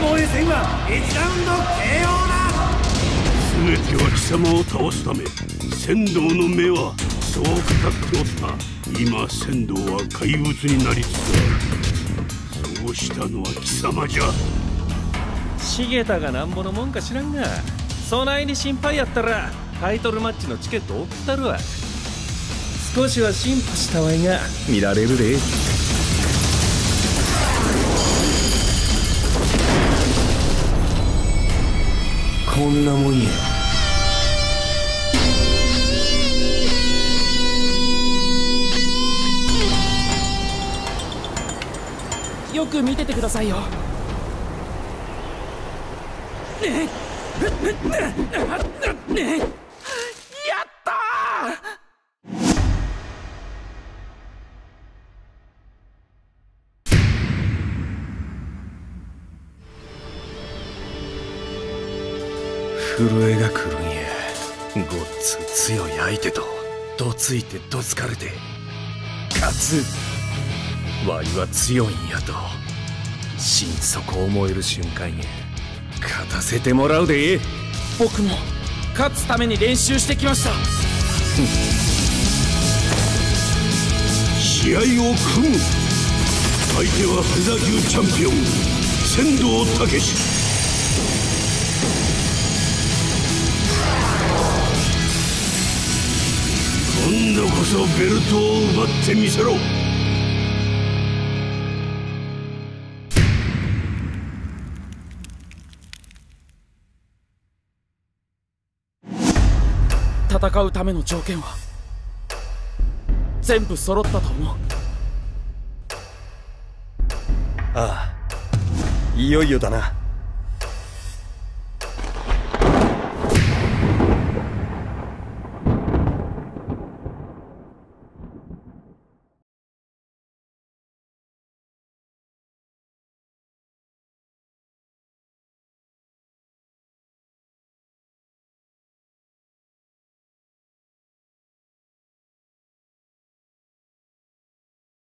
防衛戦は1ラウンド KO だ全ては貴様を倒すため仙道の目はそう語っておった。今仙道は怪物になりつつある。そうしたのは貴様じゃ。重田がなんぼのもんか知らんが。そないに心配やったらタイトルマッチのチケット送ったるわ。少しは進歩したわいが。見られるでこんなもんや。よく見ててくださいよ。ねっ震えが来るんや。ごっつ強い相手とどついてどつかれて勝つ。わいは強いんやと。心底思える瞬間や勝たせてもらうで。僕も勝つために練習してきました。試合を組む。相手はフェザー級チャンピオン仙道武こそベルトを奪ってみせろ。戦うための条件は全部揃ったと思う。ああいよいよだな。